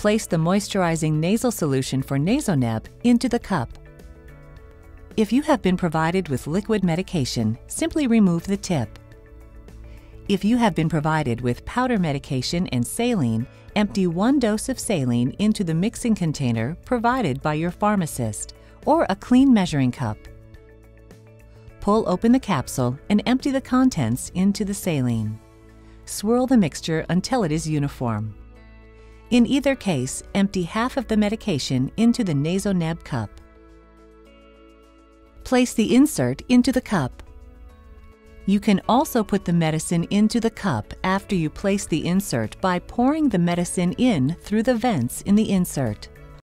Place the moisturizing nasal solution for Nasoneb into the cup. If you have been provided with liquid medication, simply remove the tip. If you have been provided with powder medication and saline, empty one dose of saline into the mixing container provided by your pharmacist or a clean measuring cup. Pull open the capsule and empty the contents into the saline. Swirl the mixture until it is uniform. In either case, empty half of the medication into the Nasoneb cup. Place the insert into the cup. You can also put the medicine into the cup after you place the insert by pouring the medicine in through the vents in the insert.